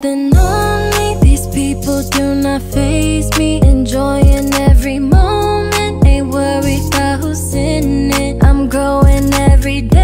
Then on me, these people do not face me. Enjoying every moment, ain't worried about who's in it. I'm growing every day,